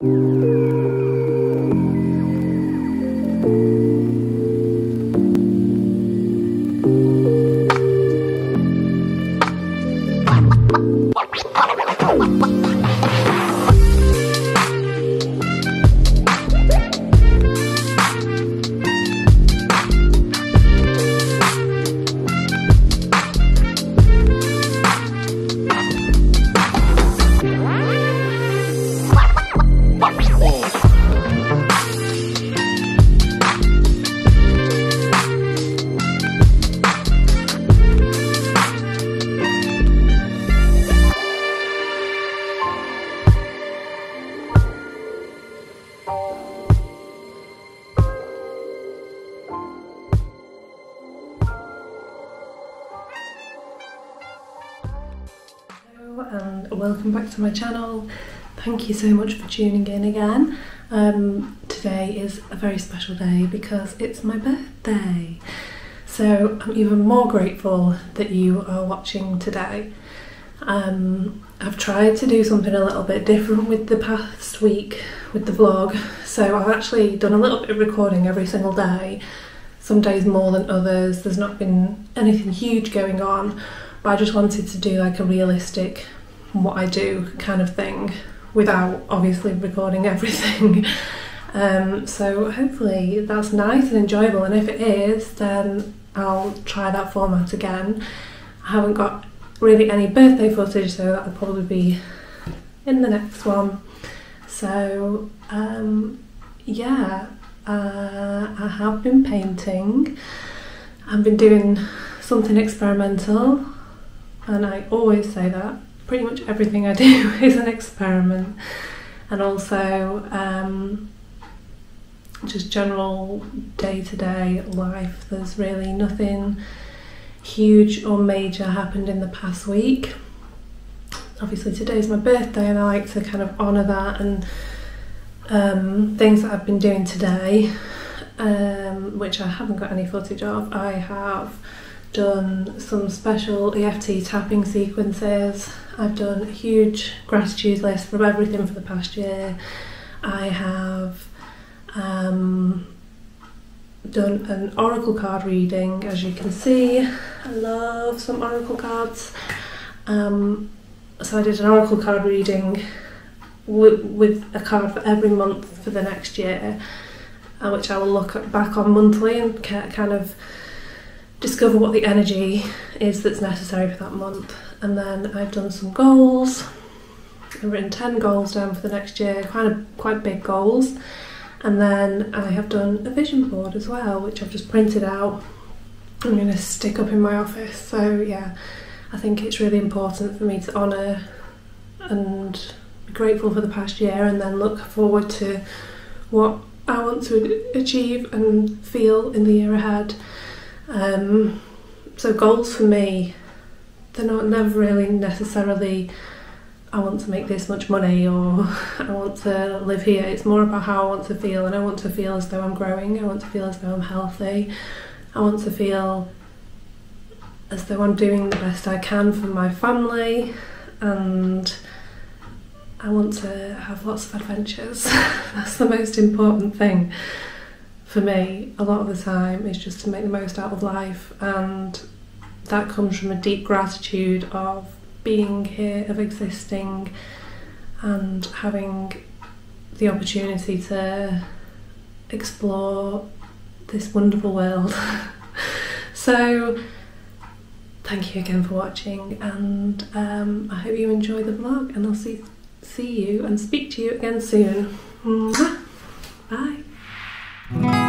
and welcome back to my channel. Thank you so much for tuning in again. Um, today is a very special day because it's my birthday. So I'm even more grateful that you are watching today. Um, I've tried to do something a little bit different with the past week with the vlog. So I've actually done a little bit of recording every single day. Some days more than others. There's not been anything huge going on but I just wanted to do like a realistic what I do kind of thing without obviously recording everything. um, so hopefully that's nice and enjoyable, and if it is, then I'll try that format again. I haven't got really any birthday footage, so that'll probably be in the next one. So um, yeah, uh, I have been painting. I've been doing something experimental and I always say that pretty much everything I do is an experiment, and also um, just general day to day life. There's really nothing huge or major happened in the past week. Obviously, today's my birthday, and I like to kind of honour that and um, things that I've been doing today, um, which I haven't got any footage of. I have done some special EFT tapping sequences. I've done a huge gratitude list from everything for the past year. I have um, done an oracle card reading, as you can see. I love some oracle cards. Um, so I did an oracle card reading with, with a card for every month for the next year, uh, which I will look back on monthly and kind of discover what the energy is that's necessary for that month. And then I've done some goals. I've written 10 goals down for the next year, kind of quite big goals. And then I have done a vision board as well, which I've just printed out. I'm going to stick up in my office. So, yeah, I think it's really important for me to honour and be grateful for the past year and then look forward to what I want to achieve and feel in the year ahead. Um, so goals for me, they're not never really necessarily I want to make this much money or I want to live here. It's more about how I want to feel and I want to feel as though I'm growing. I want to feel as though I'm healthy. I want to feel as though I'm doing the best I can for my family and I want to have lots of adventures. That's the most important thing for me, a lot of the time, is just to make the most out of life, and that comes from a deep gratitude of being here, of existing, and having the opportunity to explore this wonderful world. so, thank you again for watching, and um, I hope you enjoy the vlog, and I'll see see you and speak to you again soon. Bye.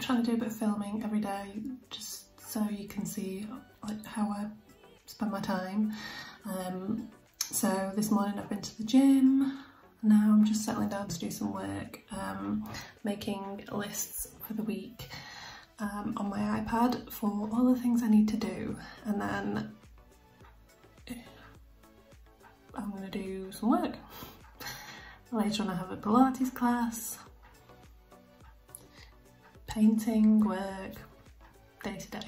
Trying to do a bit of filming every day just so you can see like how I spend my time. Um, so this morning I've been to the gym, now I'm just settling down to do some work, um, making lists for the week um, on my iPad for all the things I need to do and then I'm going to do some work. Later on I have a Pilates class, painting, work, day to day.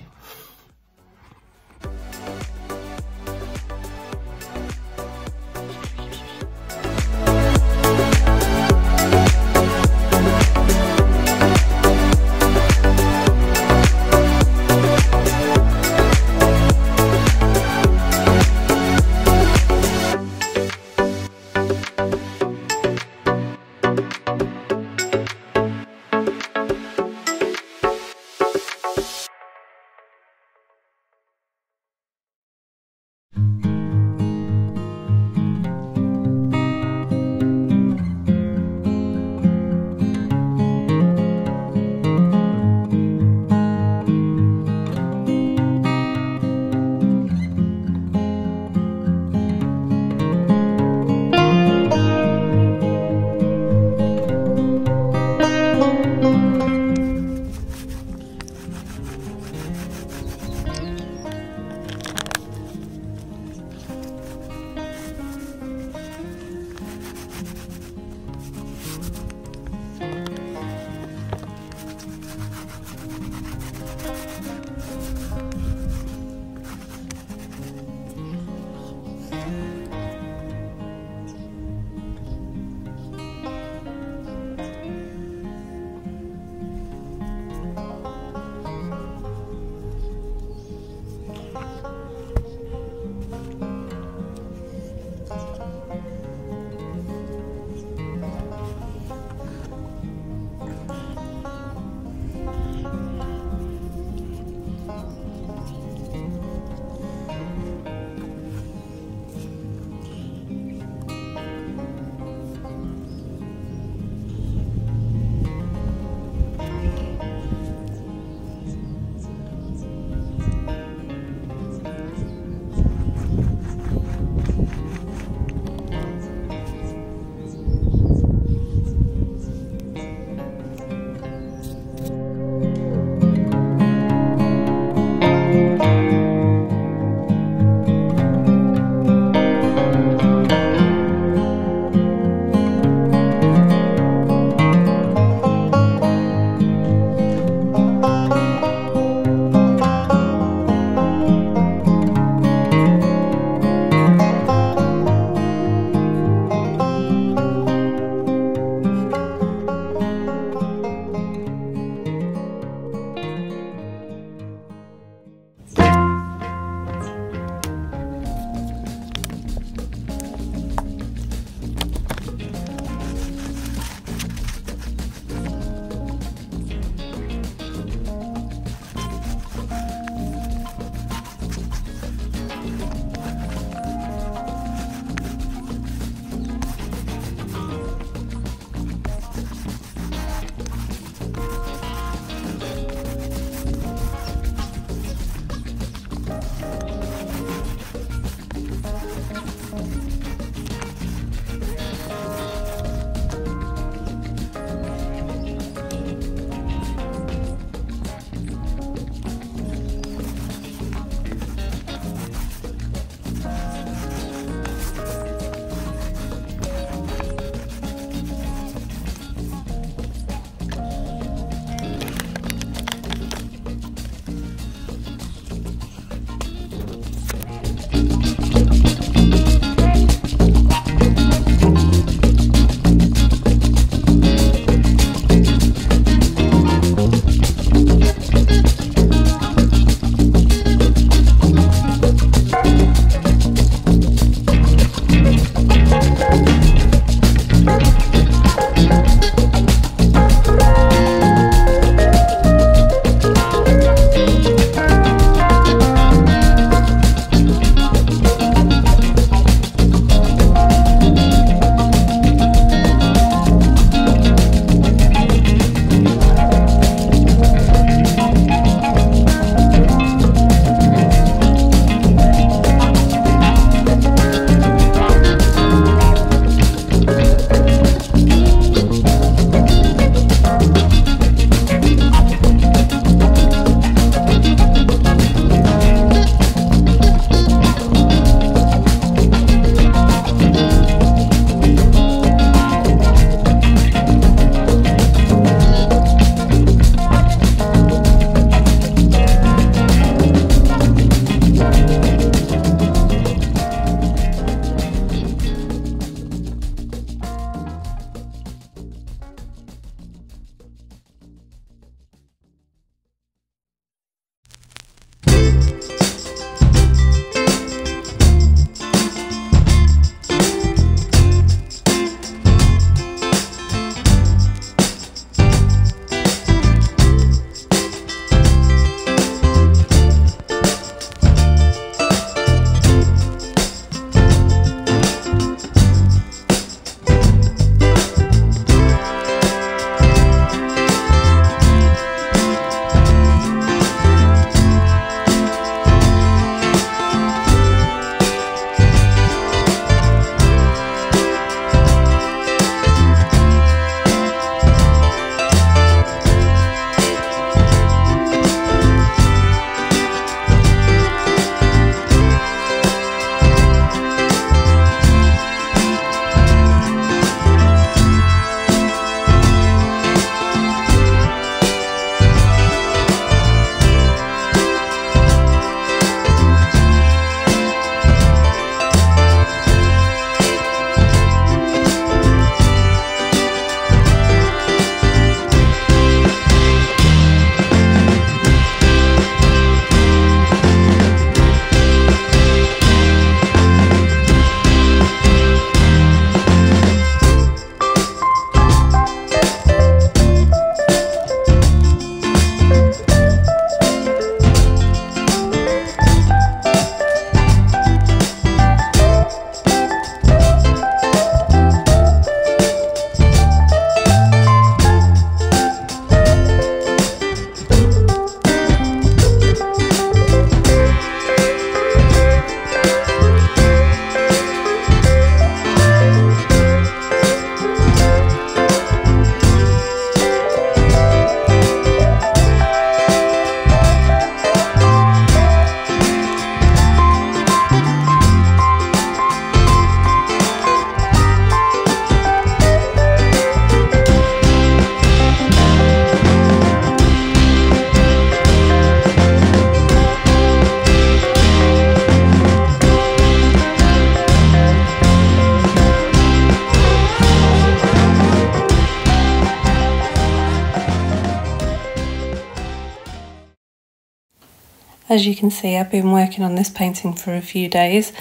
As you can see, I've been working on this painting for a few days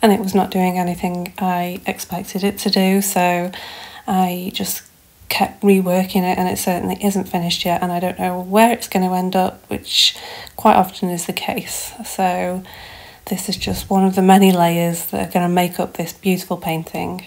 and it was not doing anything I expected it to do, so I just kept reworking it and it certainly isn't finished yet and I don't know where it's going to end up, which quite often is the case. So this is just one of the many layers that are going to make up this beautiful painting.